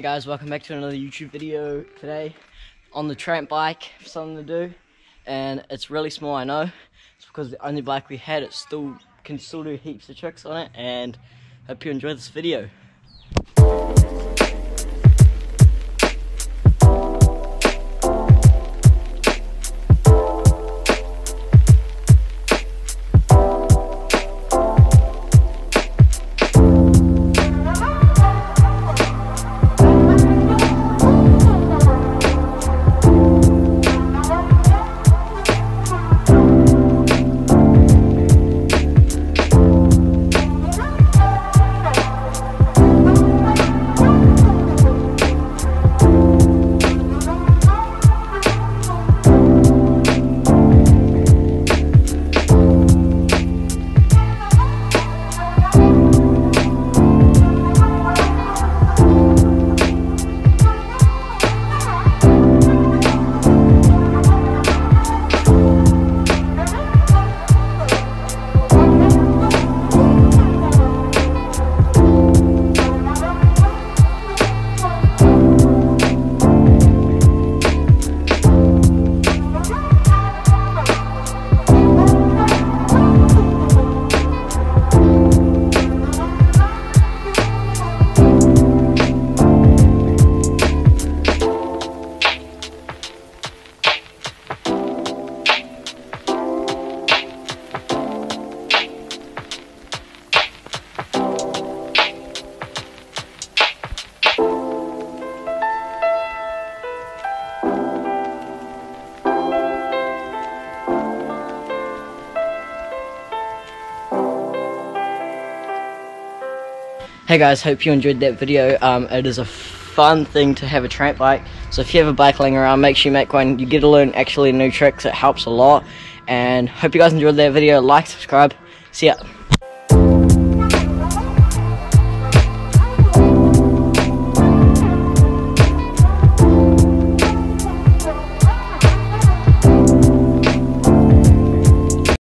guys, welcome back to another YouTube video today. On the tramp bike, something to do, and it's really small I know, it's because the only bike we had, it still can still do heaps of tricks on it, and hope you enjoy this video. Hey guys, hope you enjoyed that video. Um, it is a fun thing to have a tramp bike. So if you have a bike laying around, make sure you make one. You get to learn actually new tricks. It helps a lot. And hope you guys enjoyed that video. Like, subscribe. See ya.